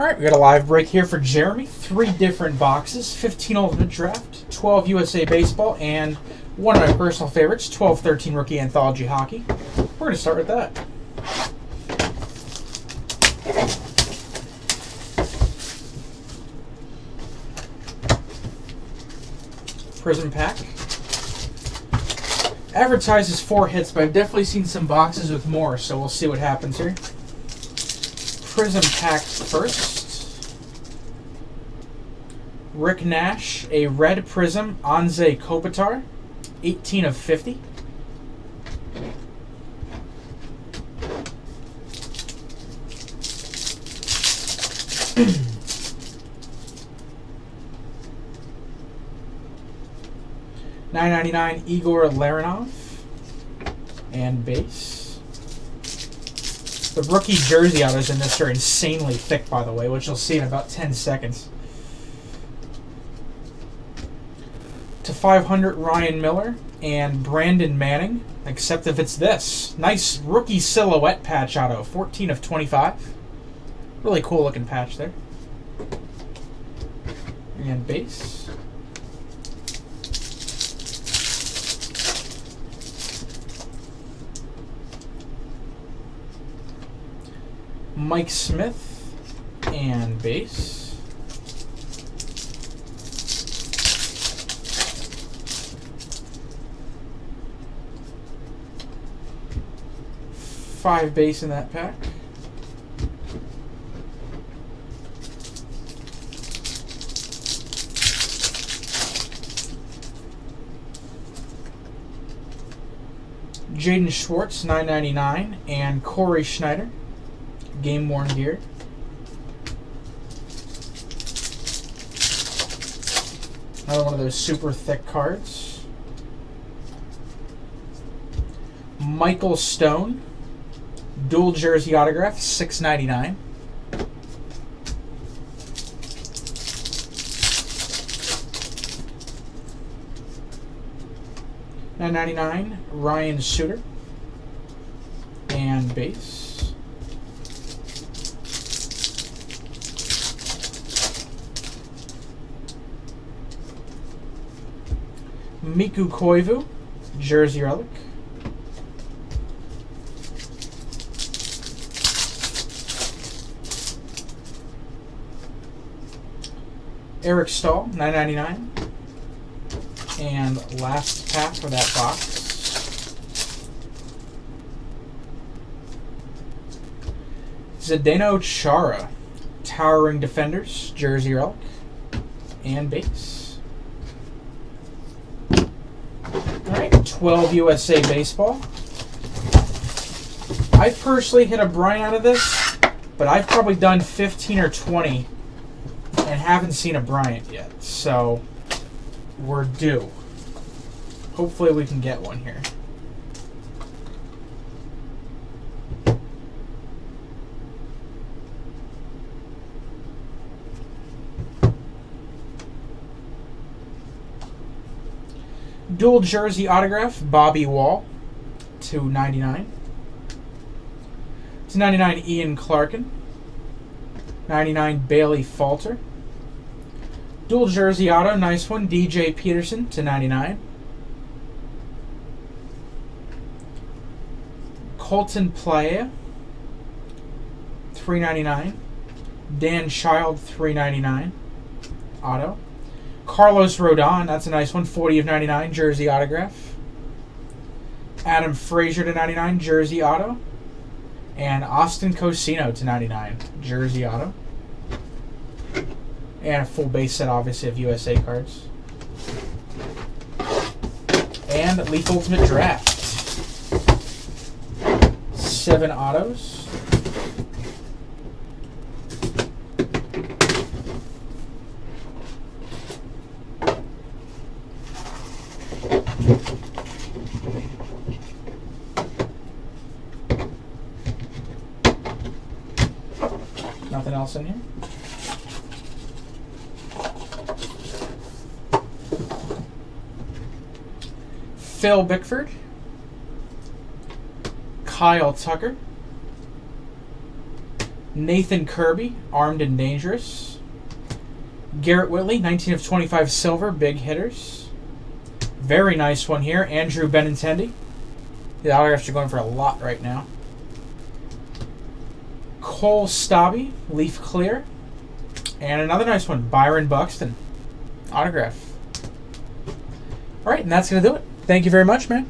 All right, we got a live break here for Jeremy. Three different boxes 15 Ultimate Draft, 12 USA Baseball, and one of my personal favorites 12 13 Rookie Anthology Hockey. We're going to start with that. Prism Pack. Advertises four hits, but I've definitely seen some boxes with more, so we'll see what happens here. Prism Pack first. Rick Nash, a red prism, Anze Kopitar, 18 of 50. Nine ninety nine Igor Larionov and base. The rookie jersey autos in this are insanely thick, by the way, which you'll see in about 10 seconds. To 500, Ryan Miller and Brandon Manning, except if it's this. Nice rookie silhouette patch auto, 14 of 25. Really cool looking patch there. And base. Mike Smith and base. Five base in that pack. Jaden Schwartz, 9.99, and Cory Schneider, game worn gear. Another one of those super thick cards. Michael Stone, dual jersey autograph, six ninety nine. Nine ninety nine. Ryan Suter, and base. Mikko Koivu, Jersey Relic. Eric Staal, 9.99. And last pack for that box. Zdeno Chara, Towering Defenders, Jersey Relic, and base. Alright, 12 USA Baseball. I personally hit a Bryant out of this, but I've probably done 15 or 20 and haven't seen a Bryant yet. So, we're due. Hopefully we can get one here. Dual jersey autograph, Bobby Wahl, to 99. To 99, Ian Clarkin. 99, Bailey Falter. Dual jersey auto, nice one, DJ Peterson to 99. Colton Plaia, 399. Dan Child, 399. Auto. Carlos Rodon, that's a nice one, 40 of 99, jersey autograph. Adam Frazier to 99, jersey auto. And Austin Cousino to 99, jersey auto. And a full base set, obviously, of USA cards. And Leaf Ultimate Draft. Seven autos. Nothing else in here? Phil Bickford, Kyle Tucker, Nathan Kirby, Armed and Dangerous. Garrett Whitley, 19 of 25 silver, big hitters. Very nice one here. Andrew Benintendi. The autographs are going for a lot right now. Cole Stobbe, Leaf Clear. And another nice one, Byron Buxton. Autograph. All right, and that's going to do it. Thank you very much, man.